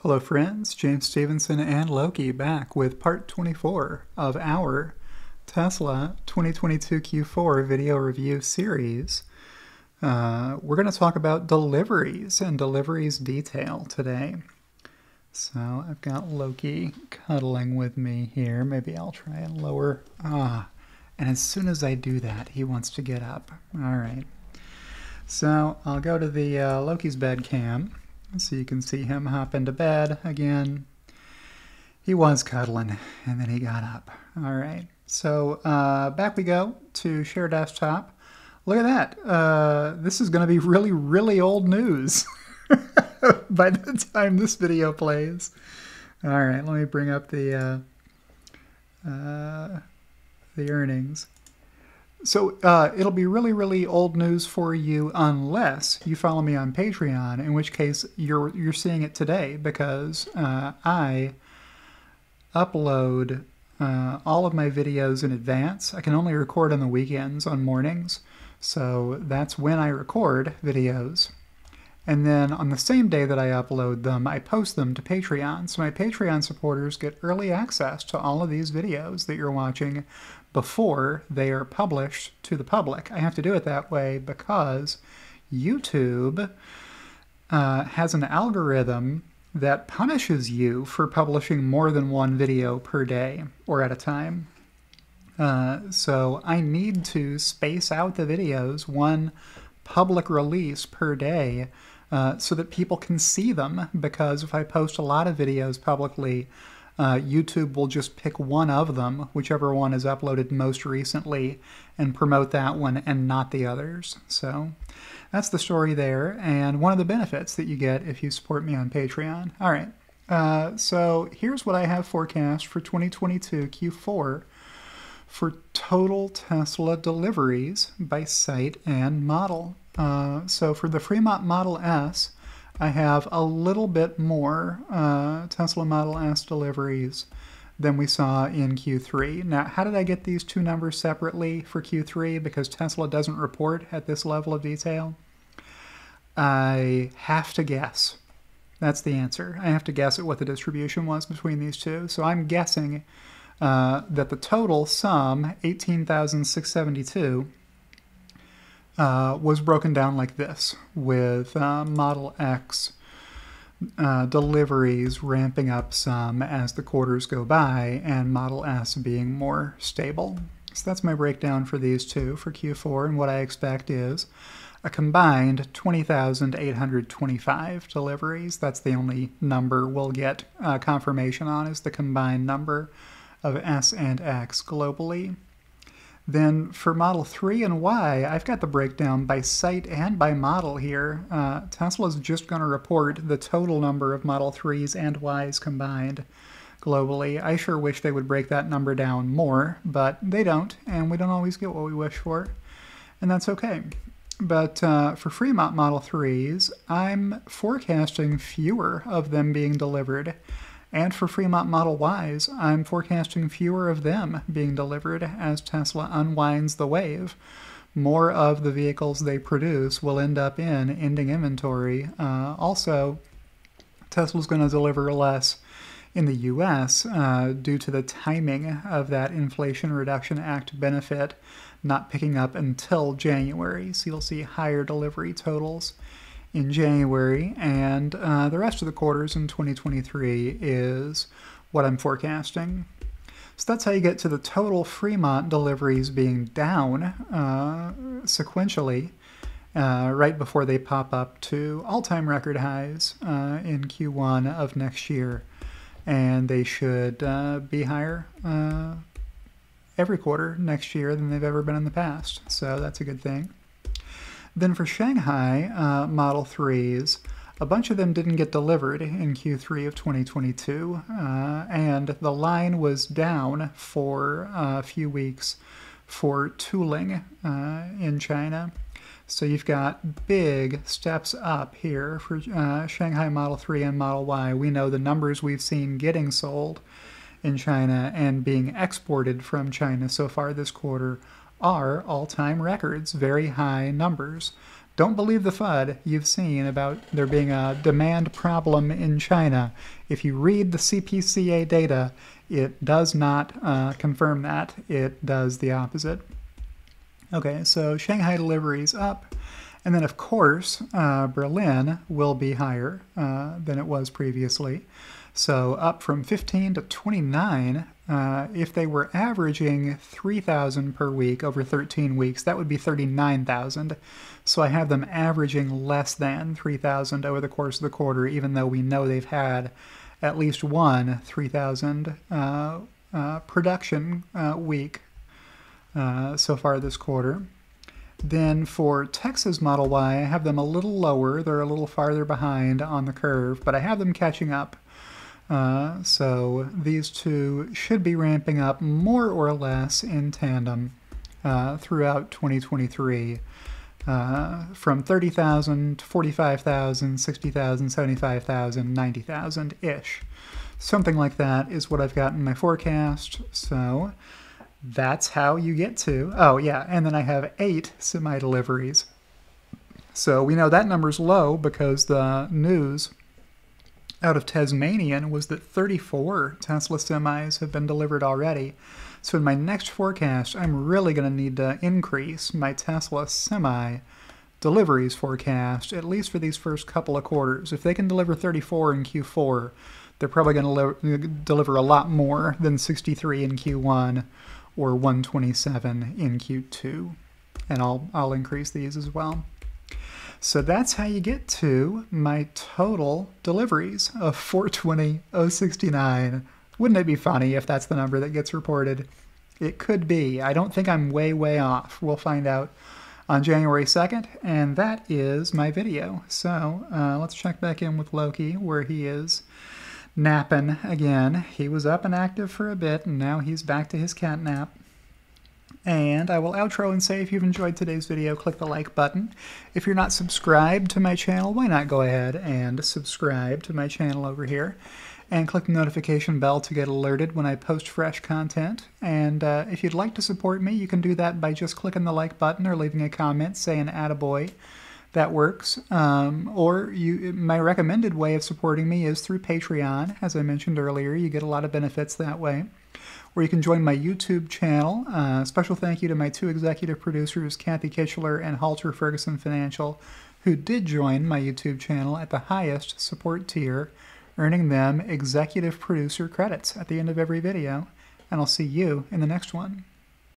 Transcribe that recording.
Hello, friends. James Stephenson and Loki back with part 24 of our Tesla 2022 Q4 video review series. Uh, we're going to talk about deliveries and deliveries detail today. So I've got Loki cuddling with me here. Maybe I'll try and lower. Ah, and as soon as I do that, he wants to get up. All right. So I'll go to the uh, Loki's bed cam so you can see him hop into bed again. He was cuddling and then he got up. All right. So uh, back we go to share desktop. Look at that. Uh, this is going to be really, really old news by the time this video plays. All right, let me bring up the uh, uh the earnings. So uh, it'll be really, really old news for you unless you follow me on Patreon, in which case you're you're seeing it today because uh, I upload uh, all of my videos in advance. I can only record on the weekends on mornings, so that's when I record videos. And then on the same day that I upload them, I post them to Patreon. So my Patreon supporters get early access to all of these videos that you're watching before they are published to the public. I have to do it that way because YouTube uh, has an algorithm that punishes you for publishing more than one video per day or at a time. Uh, so I need to space out the videos, one public release per day, uh, so that people can see them. Because if I post a lot of videos publicly, uh, YouTube will just pick one of them, whichever one is uploaded most recently, and promote that one and not the others. So that's the story there, and one of the benefits that you get if you support me on Patreon. All right, uh, so here's what I have forecast for 2022 Q4 for total Tesla deliveries by site and model. Uh, so for the Fremont Model S, I have a little bit more uh, Tesla Model S deliveries than we saw in Q3. Now, how did I get these two numbers separately for Q3? Because Tesla doesn't report at this level of detail. I have to guess. That's the answer. I have to guess at what the distribution was between these two. So I'm guessing uh, that the total sum, 18,672, uh, was broken down like this, with uh, Model X uh, deliveries ramping up some as the quarters go by, and Model S being more stable. So that's my breakdown for these two for Q4, and what I expect is a combined 20,825 deliveries. That's the only number we'll get uh, confirmation on is the combined number of S and X globally. Then for Model 3 and Y, I've got the breakdown by site and by model here. Uh, Tesla's just going to report the total number of Model 3s and Ys combined globally. I sure wish they would break that number down more, but they don't, and we don't always get what we wish for, and that's okay. But uh, for Fremont Model 3s, I'm forecasting fewer of them being delivered. And for Fremont Model Ys, I'm forecasting fewer of them being delivered as Tesla unwinds the wave. More of the vehicles they produce will end up in ending inventory. Uh, also, Tesla's going to deliver less in the US uh, due to the timing of that Inflation Reduction Act benefit not picking up until January. So you'll see higher delivery totals in January, and uh, the rest of the quarters in 2023 is what I'm forecasting. So that's how you get to the total Fremont deliveries being down uh, sequentially uh, right before they pop up to all-time record highs uh, in Q1 of next year. And they should uh, be higher uh, every quarter next year than they've ever been in the past. So that's a good thing. Then for Shanghai uh, Model 3s, a bunch of them didn't get delivered in Q3 of 2022, uh, and the line was down for a few weeks for tooling uh, in China. So you've got big steps up here for uh, Shanghai Model 3 and Model Y. We know the numbers we've seen getting sold in China and being exported from China so far this quarter are all time records, very high numbers. don't believe the FUD you've seen about there being a demand problem in China. If you read the CPCA data, it does not uh, confirm that. It does the opposite. Okay, so Shanghai deliveries up. And then, of course, uh, Berlin will be higher uh, than it was previously. So up from 15 to 29. Uh, if they were averaging 3,000 per week over 13 weeks, that would be 39,000. So I have them averaging less than 3,000 over the course of the quarter, even though we know they've had at least one 3,000 uh, uh, production uh, week uh, so far this quarter. Then for Texas Model Y, I have them a little lower. They're a little farther behind on the curve, but I have them catching up. Uh, so these two should be ramping up more or less in tandem uh, throughout 2023. Uh, from 30,000 to 45,000, 60,000, 75,000, 90,000 ish. Something like that is what I've got in my forecast. So that's how you get to. Oh, yeah, and then I have eight semi deliveries. So we know that number's low because the news out of Tesmanian was that 34 Tesla semis have been delivered already. So in my next forecast, I'm really going to need to increase my Tesla semi deliveries forecast, at least for these first couple of quarters. If they can deliver 34 in Q4, they're probably going to deliver a lot more than 63 in Q1 or 127 in Q2. And I'll, I'll increase these as well. So that's how you get to my total deliveries of 420,069. Wouldn't it be funny if that's the number that gets reported? It could be. I don't think I'm way, way off. We'll find out on January 2nd, and that is my video. So uh, let's check back in with Loki, where he is napping again. He was up and active for a bit, and now he's back to his cat nap. And I will outro and say if you've enjoyed today's video, click the like button. If you're not subscribed to my channel, why not go ahead and subscribe to my channel over here. And click the notification bell to get alerted when I post fresh content. And uh, if you'd like to support me, you can do that by just clicking the like button or leaving a comment saying attaboy that works. Um, or you, my recommended way of supporting me is through Patreon. As I mentioned earlier, you get a lot of benefits that way. Or you can join my YouTube channel. Uh, special thank you to my two executive producers, Kathy Kitchler and Halter Ferguson Financial, who did join my YouTube channel at the highest support tier, earning them executive producer credits at the end of every video. And I'll see you in the next one.